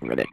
Ready.